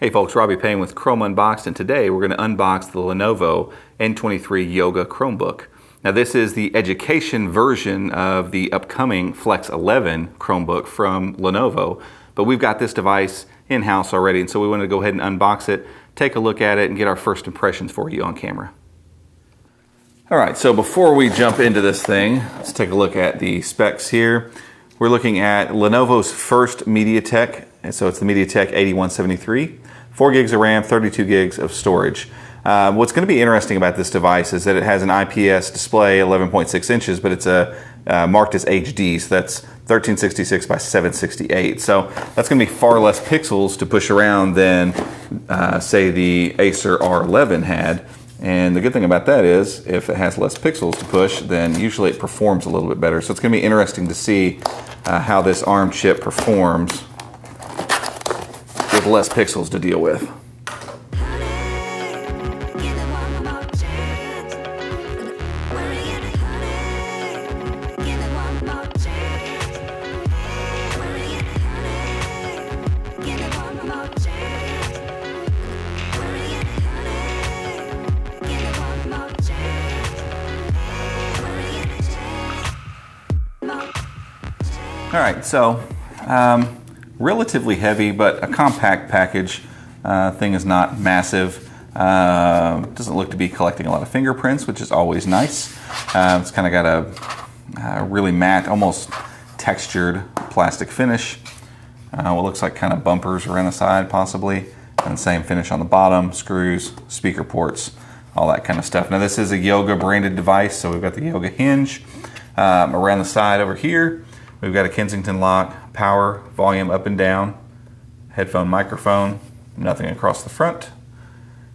Hey folks, Robby Payne with Chrome Unboxed, and today we're going to unbox the Lenovo N23 Yoga Chromebook. Now this is the education version of the upcoming Flex 11 Chromebook from Lenovo, but we've got this device in-house already, and so we wanted to go ahead and unbox it, take a look at it, and get our first impressions for you on camera. All right, so before we jump into this thing, let's take a look at the specs here. We're looking at Lenovo's first MediaTek, and so it's the MediaTek 8173. 4 gigs of RAM, 32 gigs of storage. Uh, what's going to be interesting about this device is that it has an IPS display, 11.6 inches, but it's a uh, marked as HD, so that's 1366 by 768. So that's going to be far less pixels to push around than, uh, say, the Acer R11 had. And the good thing about that is, if it has less pixels to push, then usually it performs a little bit better. So it's going to be interesting to see uh, how this ARM chip performs with less pixels to deal with. All right, so um, relatively heavy, but a compact package. Uh, thing is not massive. Uh, doesn't look to be collecting a lot of fingerprints, which is always nice. Uh, it's kind of got a, a, really matte, almost textured plastic finish. Uh, what looks like kind of bumpers around the side, possibly. And the same finish on the bottom, screws, speaker ports, all that kind of stuff. Now this is a Yoga branded device, so we've got the Yoga hinge. Um, around the side over here, we've got a Kensington lock, power, volume up and down, headphone microphone, nothing across the front.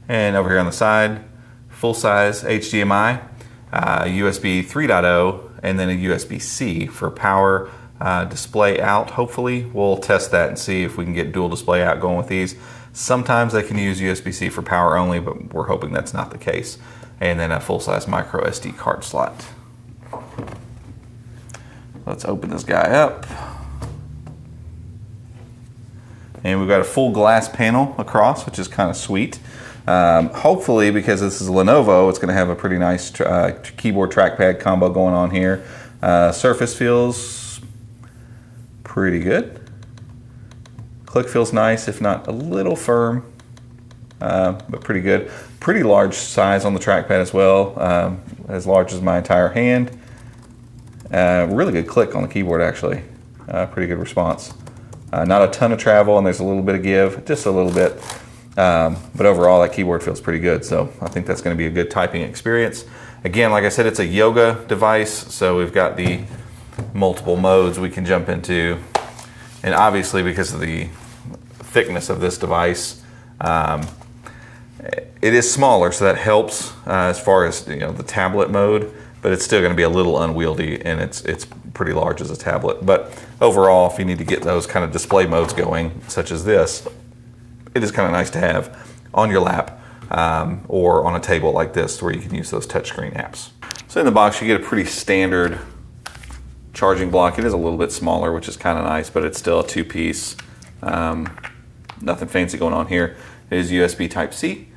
And over here on the side, full size HDMI, uh, USB 3.0, and then a USB-C for power uh, display out, hopefully. We'll test that and see if we can get dual display out going with these. Sometimes they can use USB-C for power only, but we're hoping that's not the case. And then a full-size micro SD card slot. Let's open this guy up. And we've got a full glass panel across, which is kind of sweet. Um, hopefully, because this is Lenovo, it's going to have a pretty nice uh, keyboard trackpad combo going on here. Uh, surface feels pretty good. Click feels nice, if not a little firm, uh, but pretty good. Pretty large size on the trackpad as well, um, as large as my entire hand. Uh, really good click on the keyboard, actually. Uh, pretty good response. Uh, not a ton of travel, and there's a little bit of give, just a little bit. Um, but overall, that keyboard feels pretty good. So I think that's going to be a good typing experience. Again, like I said, it's a yoga device, so we've got the multiple modes we can jump into. And obviously, because of the thickness of this device, um, it is smaller, so that helps uh, as far as you know the tablet mode. But it's still going to be a little unwieldy, and it's it's pretty large as a tablet. But overall, if you need to get those kind of display modes going, such as this, it is kind of nice to have on your lap um, or on a table like this where you can use those touchscreen apps. So in the box, you get a pretty standard charging block. It is a little bit smaller, which is kind of nice, but it's still a two-piece. Um, nothing fancy going on here. It is USB Type-C,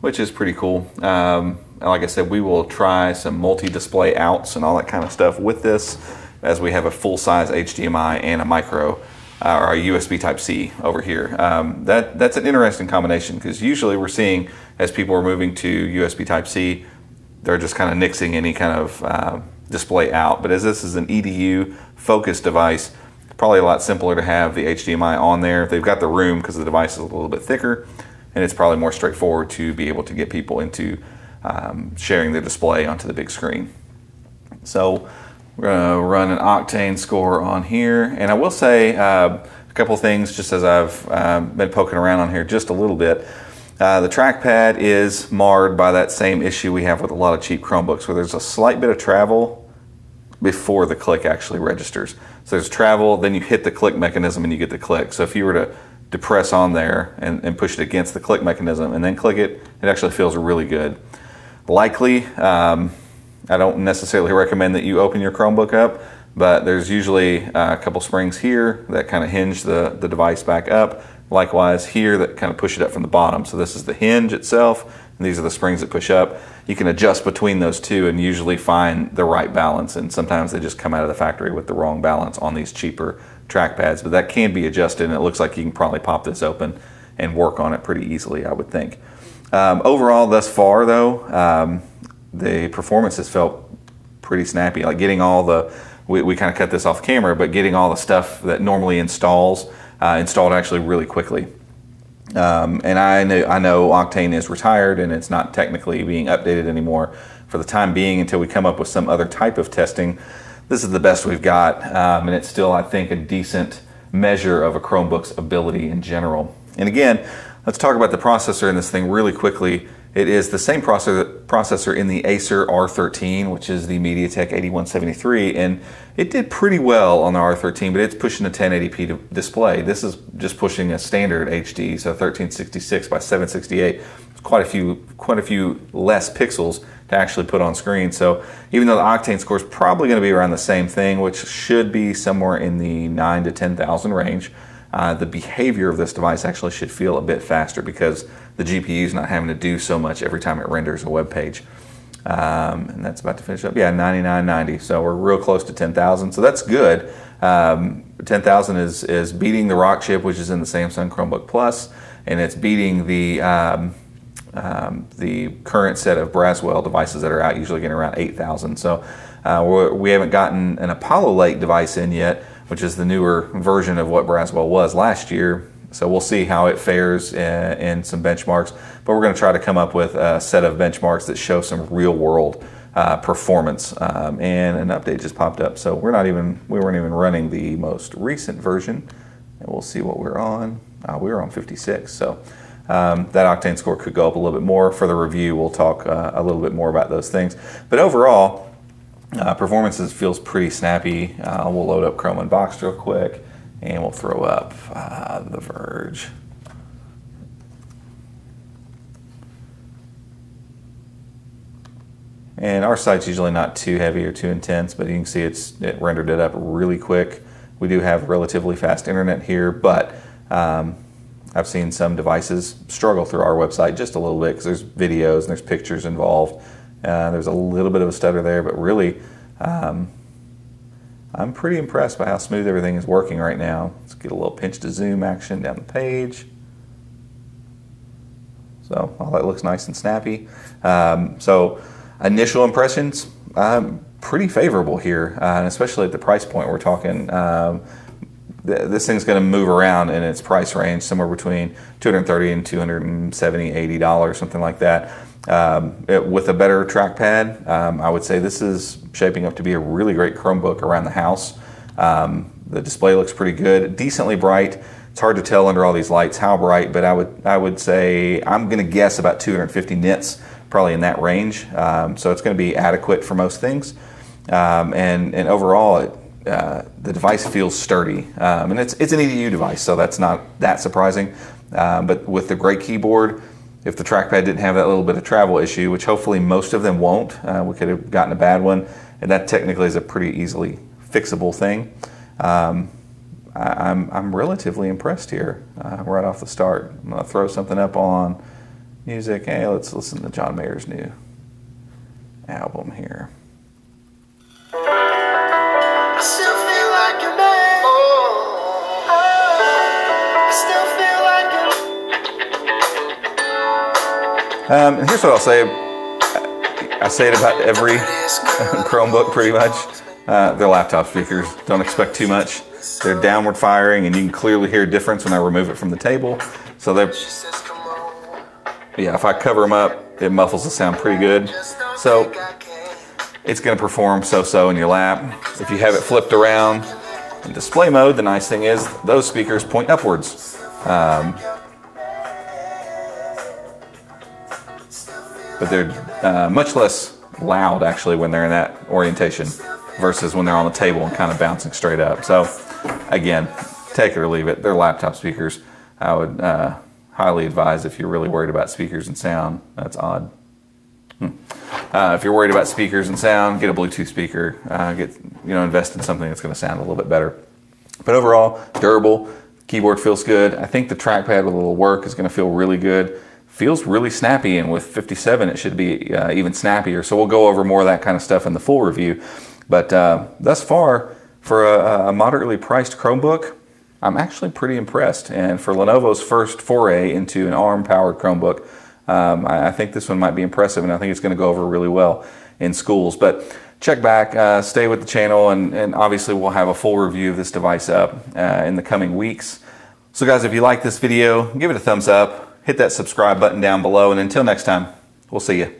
which is pretty cool. Um, like I said, we will try some multi-display outs and all that kind of stuff with this as we have a full-size HDMI and a micro uh, or a USB Type-C over here. Um, that that's an interesting combination because usually we're seeing as people are moving to USB Type-C, they're just kind of nixing any kind of uh, display out. But as this is an EDU focused device, it's probably a lot simpler to have the HDMI on there. They've got the room because the device is a little bit thicker, and it's probably more straightforward to be able to get people into um, sharing the display onto the big screen. So we're to run an Octane score on here. And I will say uh, a couple things just as I've uh, been poking around on here just a little bit. Uh, the trackpad is marred by that same issue we have with a lot of cheap Chromebooks where there's a slight bit of travel before the click actually registers. So there's travel, then you hit the click mechanism and you get the click. So if you were to depress on there and, and push it against the click mechanism and then click it, it actually feels really good. Likely, um, I don't necessarily recommend that you open your Chromebook up, but there's usually uh, a couple springs here that kind of hinge the, the device back up. likewise here that kind of push it up from the bottom. So this is the hinge itself, and these are the springs that push up. You can adjust between those two and usually find the right balance. And sometimes they just come out of the factory with the wrong balance on these cheaper trackpads, but that can be adjusted and it looks like you can probably pop this open and work on it pretty easily, I would think. Um, overall, thus far though, um, the performance has felt pretty snappy. Like getting all the, we, we kind of cut this off camera, but getting all the stuff that normally installs, uh, installed actually really quickly. Um, and I know, I know Octane is retired and it's not technically being updated anymore for the time being until we come up with some other type of testing. This is the best we've got, um, and it's still, I think, a decent measure of a Chromebook's ability in general. And again, let's talk about the processor in this thing really quickly. It is the same processor, processor in the Acer R13, which is the MediaTek 8173, and it did pretty well on the R13, but it's pushing a 1080p display. This is just pushing a standard HD, so 1366 by 768. It's quite a few, quite a few less pixels to actually put on screen. So even though the Octane score is probably going to be around the same thing, which should be somewhere in the 9 to 10,000 range, uh, the behavior of this device actually should feel a bit faster because the GPU is not having to do so much every time it renders a web page. Um, and that's about to finish up. Yeah, 99.90. So we're real close to 10,000. So that's good. Um, 10,000 is is beating the Rockchip, which is in the Samsung Chromebook Plus, and it's beating the um, um, the current set of Braswell devices that are out, usually getting around 8,000. So uh, we haven't gotten an Apollo Lake device in yet, which is the newer version of what Braswell was last year. So we'll see how it fares in, in some benchmarks, but we're going to try to come up with a set of benchmarks that show some real world uh, performance. Um, and an update just popped up, so we're not even we weren't even running the most recent version, and we'll see what we're on. Uh, we were on 56, so. Um, that octane score could go up a little bit more. For the review, we'll talk uh, a little bit more about those things. But overall, uh, performances feels pretty snappy. Uh, we'll load up Chrome Unboxed real quick and we'll throw up uh, The Verge. And our site's usually not too heavy or too intense, but you can see it's it rendered it up really quick. We do have relatively fast internet here, but um, I've seen some devices struggle through our website just a little bit because there's videos and there's pictures involved. Uh, there's a little bit of a stutter there, but really, um, I'm pretty impressed by how smooth everything is working right now. Let's get a little pinch to zoom action down the page. So all that looks nice and snappy. Um, so initial impressions, um, pretty favorable here, uh, and especially at the price point we're talking. Um, th this thing's going to move around in its price range, somewhere between 230 and 270, 80 dollars, something like that. Um, it, with a better trackpad, um, I would say this is shaping up to be a really great Chromebook around the house. Um, the display looks pretty good, decently bright. It's hard to tell under all these lights how bright, but I would I would say I'm going to guess about 250 nits, probably in that range. Um, so it's going to be adequate for most things. Um, and and overall, it, uh, the device feels sturdy, um, and it's it's an EDU device, so that's not that surprising. Uh, but with the great keyboard if the trackpad didn't have that little bit of travel issue, which hopefully most of them won't. Uh, we could have gotten a bad one, and that technically is a pretty easily fixable thing. Um, I, I'm, I'm relatively impressed here uh, right off the start. I'm gonna throw something up on music. Hey, let's listen to John Mayer's new album here. Um, and here's what I'll say. I say it about every Chromebook pretty much. Uh, they're laptop speakers. Don't expect too much. They're downward firing, and you can clearly hear a difference when I remove it from the table. So they're, yeah, if I cover them up, it muffles the sound pretty good. So it's going to perform so-so in your lap. If you have it flipped around in display mode, the nice thing is those speakers point upwards. Um, but they're uh, much less loud actually when they're in that orientation versus when they're on the table and kind of bouncing straight up. So again, take it or leave it. They're laptop speakers. I would uh, highly advise if you're really worried about speakers and sound. That's odd. Hmm. Uh, if you're worried about speakers and sound, get a Bluetooth speaker. Uh, get you know invest in something that's going to sound a little bit better. But overall, durable, Keyboard feels good. I think the trackpad with a little work is going to feel really good. Feels really snappy, and with 57, it should be uh, even snappier. So we'll go over more of that kind of stuff in the full review. But uh, thus far, for a, a moderately priced Chromebook, I'm actually pretty impressed. And for Lenovo's first foray into an ARM-powered Chromebook, um, I, I, think this one might be impressive, and I think it's going to go over really well in schools. But check back, uh, stay with the channel, and, and, obviously we'll have a full review of this device up uh, in the coming weeks. So guys, if you like this video, give it a thumbs up, hit that subscribe button down below, and until next time, we'll see you.